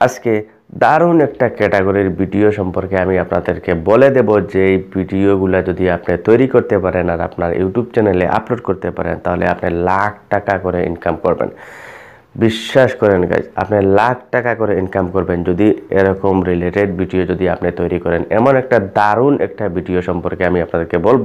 আজকে দারুণ একটা ক্যাটাগরির ভিডিও সম্পর্কে আমি আপনাদেরকে বলে দেব যে এই ভিডিওগুলো যদি আপনি তৈরি করতে পারেন আর আপনার ইউটিউব চ্যানেলে আপলোড করতে পারেন, তাহলে আপনি লাখ টাকা করে ইনকাম করবেন। বিশ্বাস করেন গাইজ আপনি লাখ টাকা করে ইনকাম করবেন যদি এরকম রিলেটেড ভিডিও যদি আপনি তৈরি করেন। এমন একটা দারুণ একটা ভিডিও সম্পর্কে আমি আপনাদেরকে বলব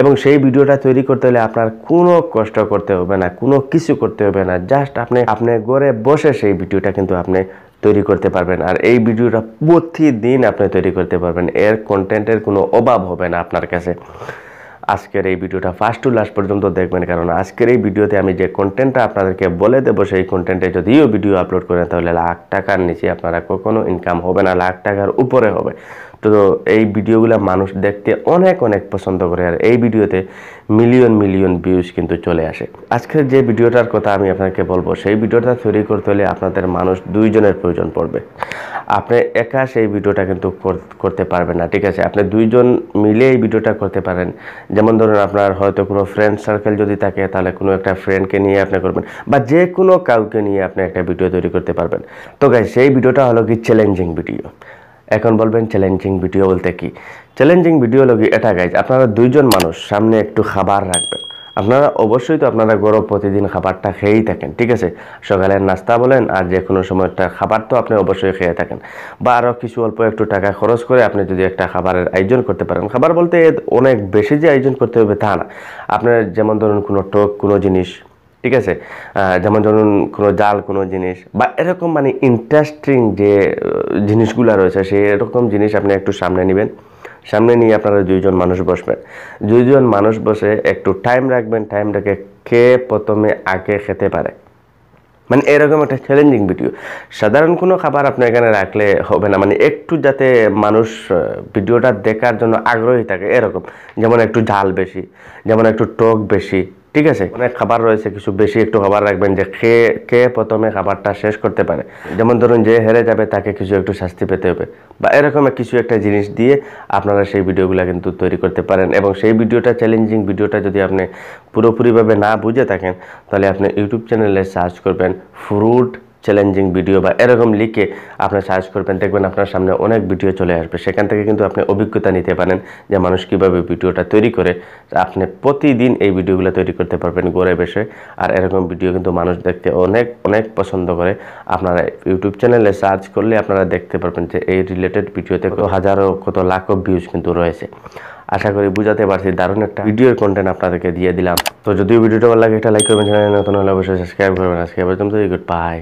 এবং সেই ভিডিওটা তৈরি করতে হলে আপনার কোনো কষ্ট করতে হবে না, কোনো কিছু করতে হবে না। জাস্ট আপনি আপনি ঘরে বসে সেই ভিডিওটা কিন্তু আপনি তৈরি করতে পারবেন। আর এই ভিডিওটা প্রতিদিন আপনি তৈরি করতে পারবেন। এর কন্টেন্টের কোনো অভাব হবে না আপনার কাছে। আজকের এই ভিডিওটা ফার্স্ট টু লাস্ট পর্যন্ত দেখবেন। কারণ আজকের এই ভিডিওতে আমি যে কন্টেন্টটা আপনাদেরকে বলে দেবো, সেই কন্টেন্টে যদিও ভিডিও আপলোড করেন, তাহলে লাখ টাকার নিচে আপনারা কখনো ইনকাম হবে না, লাখ টাকার উপরে হবে। তো এই ভিডিওগুলো মানুষ দেখতে অনেক অনেক পছন্দ করে আর এই ভিডিওতে মিলিয়ন মিলিয়ন ভিউজ কিন্তু চলে আসে। আজকের যে ভিডিওটার কথা আমি আপনাকে বলব, সেই ভিডিওটা তৈরি করতে হলে আপনাদের মানুষ দুইজনের প্রয়োজন পড়বে। আপনি একা সেই ভিডিওটা কিন্তু করতে পারবেন না, ঠিক আছে? আপনি দুইজন মিলে এই ভিডিওটা করতে পারেন। যেমন ধরুন আপনার হয়তো কোনো ফ্রেন্ড সার্কেল যদি থাকে, তাহলে কোনো একটা ফ্রেন্ডকে নিয়ে আপনি করবেন বা যে কোনো কাউকে নিয়ে আপনি একটা ভিডিও তৈরি করতে পারবেন। তো গাই সেই ভিডিওটা হলো কি চ্যালেঞ্জিং ভিডিও এখন বলবেন চ্যালেঞ্জিং ভিডিও বলতে কি? চ্যালেঞ্জিং ভিডিও কি এটা গাইজ আপনারা দুইজন মানুষ সামনে একটু খাবার রাখবেন। আপনারা অবশ্যই তো আপনারা গরম প্রতিদিন খাবারটা খেয়েই থাকেন, ঠিক আছে? সকালের নাস্তা বলেন আর যে কোনো সময় একটা খাবার তো আপনি অবশ্যই খেয়ে থাকেন। বা আরও কিছু অল্প একটু টাকা খরচ করে আপনি যদি একটা খাবারের আয়োজন করতে পারেন। খাবার বলতে অনেক বেশি যে আয়োজন করতে হবে তা না। আপনার যেমন ধরুন কোনো টক, কোনো জিনিস ঠিক আছে? যেমন ধরুন কোনো জাল, কোনো জিনিস বা এরকম মানে ইন্টারেস্টিং যে জিনিসগুলো রয়েছে, সেই এরকম জিনিস আপনি একটু সামনে নেবেন। সামনে নিয়ে আপনারা দুইজন মানুষ বসবেন। দুইজন মানুষ বসে একটু টাইম রাখবেন টাইম রেখে কে প্রথমে আগে খেতে পারে? মানে এরকম একটা চ্যালেঞ্জিং ভিডিও সাধারণ কোনো খাবার আপনি এখানে রাখলে হবে না। মানে একটু যাতে মানুষ ভিডিওটা দেখার জন্য আগ্রহী থাকে, এরকম। যেমন একটু ঝাল বেশি, যেমন একটু টক বেশি ঠিক আছে? অনেক খাবার রয়েছে, কিছু বেশি একটু খাবার রাখবেন যে খেয়ে কে প্রথমে খাবারটা শেষ করতে পারে। যেমন ধরুন যে হেরে যাবে, তাকে কিছু একটু শাস্তি পেতে হবে। বা এরকম কিছু একটা জিনিস দিয়ে আপনারা সেই ভিডিওগুলো কিন্তু তৈরি করতে পারেন এবং সেই ভিডিওটা চ্যালেঞ্জিং ভিডিওটা যদি আপনি পুরোপুরিভাবে না বুঝে থাকেন, তাহলে আপনি ইউটিউব চ্যানেলে সার্চ করবেন ফ্রুট চ্যালেঞ্জিং ভিডিও বা এরকম লিখে আপনি সার্চ করবেন, দেখবেন আপনার সামনে অনেক ভিডিও চলে আসবে। সেখান থেকে কিন্তু আপনি অভিজ্ঞতা নিতে পারেন যে মানুষ কীভাবে ভিডিওটা তৈরি করে। আপনি প্রতিদিন এই ভিডিওগুলো তৈরি করতে পারবেন গড়ে বেশে আর এরকম ভিডিও কিন্তু মানুষ দেখতে অনেক অনেক পছন্দ করে। আপনারা ইউটিউব চ্যানেলে সার্চ করলে আপনারা দেখতে পারবেন যে এই রিলেটেড ভিডিওতে কত হাজারো, কত লাখো ভিউজ কিন্তু রয়েছে। আশা করি বুঝাতে পারছি, দারুণ একটা ভিডিওর কন্টেন্ট আপনাদেরকে দিয়ে দিলাম। তো যদিও ভিডিওটা ভালো লাগে, একটা লাইক করবেন, চ্যানেল নতুন হলে অবশ্যই সাবস্ক্রাইব করবেন। আজকে পর্যন্ত গুড বাই